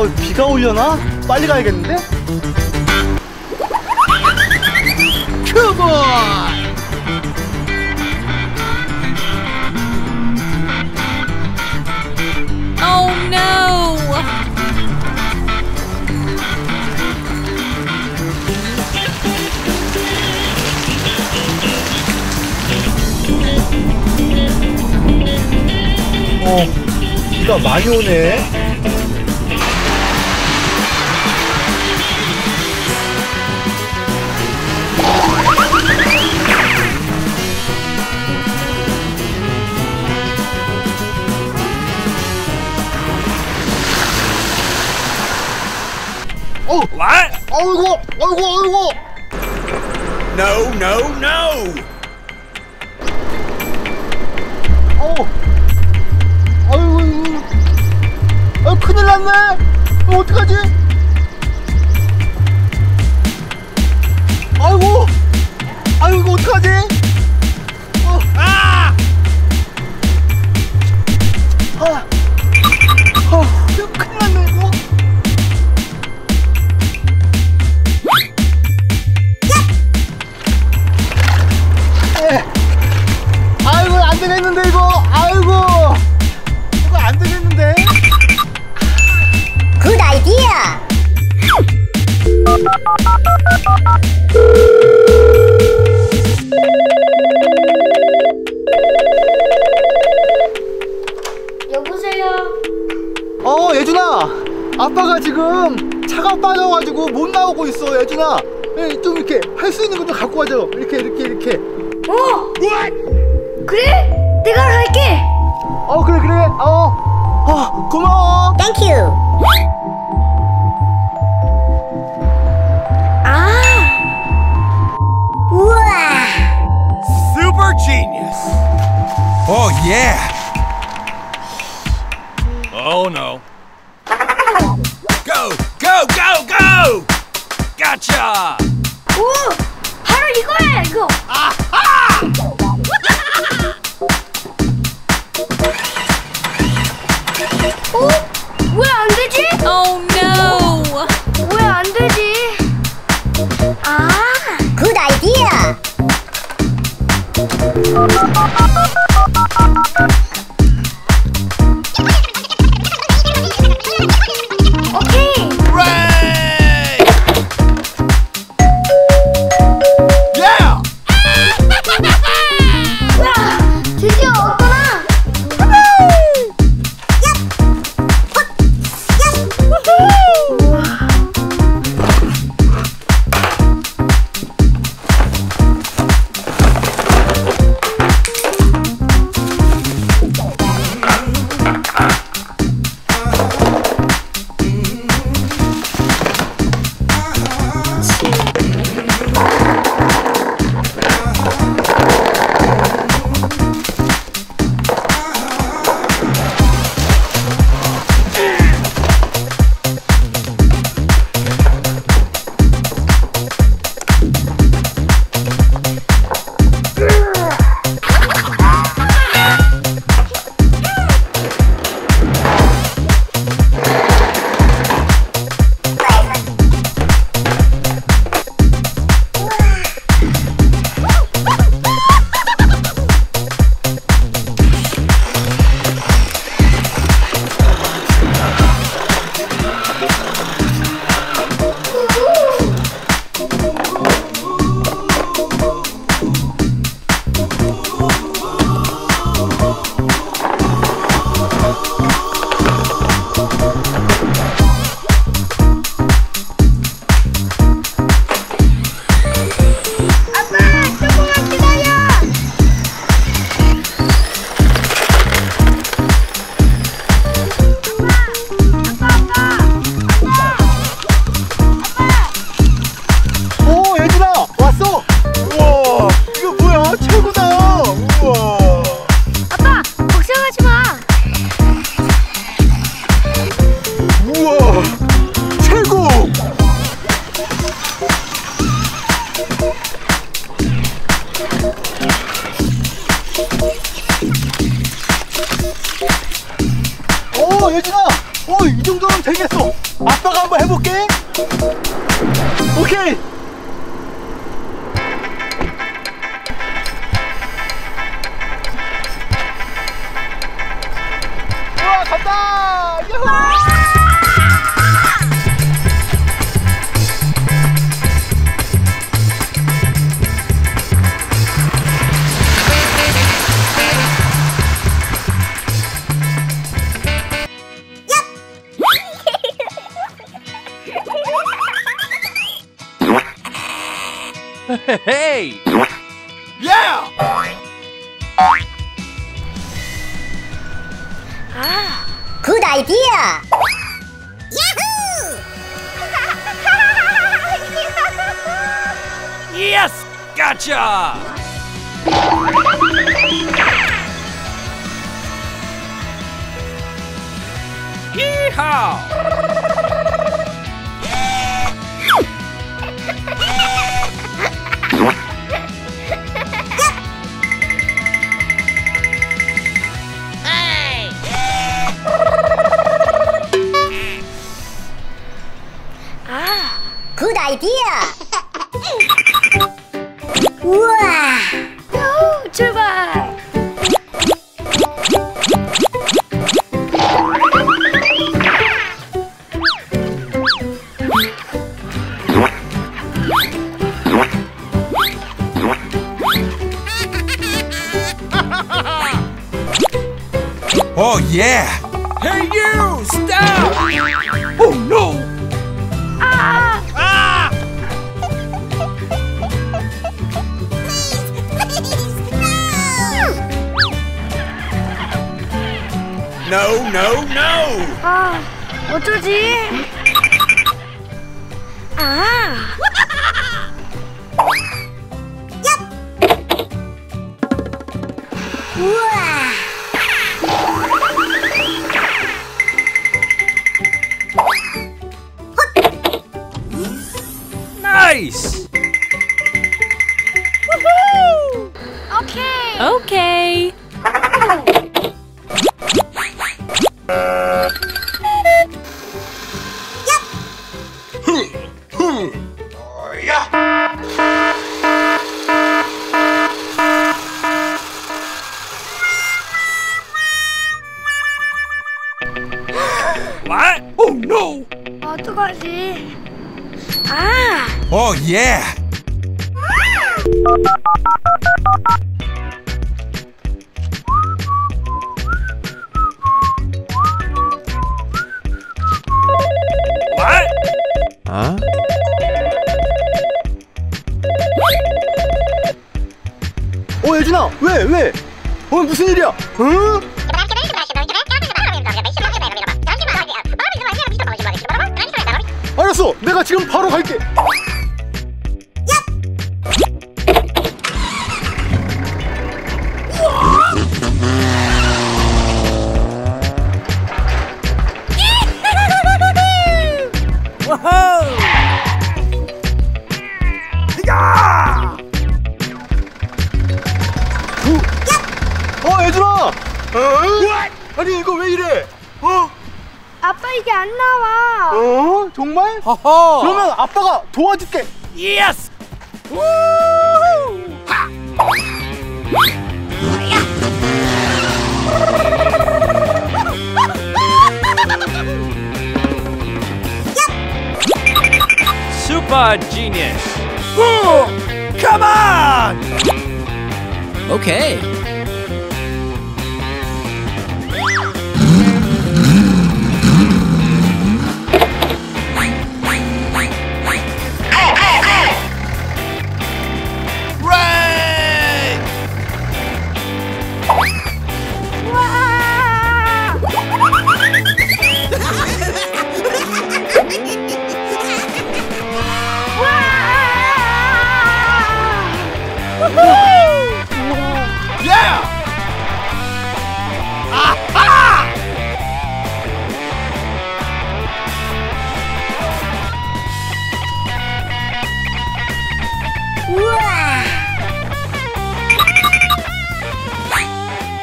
어 비가 오려나? 빨리 가야겠는데? 큐본! Oh no! 어 비가 많이 오네 어, What? 어이구, 어이구, 어이구. No, no, no! 어, 아이고, 이거. 아, 큰일 났네. 어, 어떡하지? 아이고, 아이고, 이거 어떡하지? 어! 아, 아, 아빠가 지금 차가 빠져가지고 못 나오고 있어 예준아 예, 좀 이렇게 할 수 있는 거좀 갖고 와줘 이렇게 이렇게 이렇게 어! 그래? 내가 갈게! 어 그래 그래 어, 어 고마워 Thank you! 아! 우와! Super genius! Oh, yeah! Oh, no. Go, go, go, go! Gotcha! 오! 바로 이거야, 이거! 어? 왜 안 되지? Oh Hey! Yeah! Ah, Good idea. Yahoo! yes! Gotcha! Yeehaw! Oh, yeah! Hey, you! Stop! Oh, no! no, no, no! Ah, uh, what do you Ah! yep! nice! Okay. What? Oh no! 어떡하지? 아, Oh yeah! What? 어 예준아 왜 왜? 어 무슨 일이야? 어? 내가 지금 바로 갈게. 어 예준아. 어? 아니 이거 왜 이래? 어? 아빠 이게 안 나와. 어? 정말? Ho 그러면 아빠가 도와줄게. Yes! Super genius! Ooh, come on! Okay. Ray! Yeah!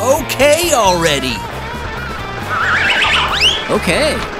Okay already. Okay.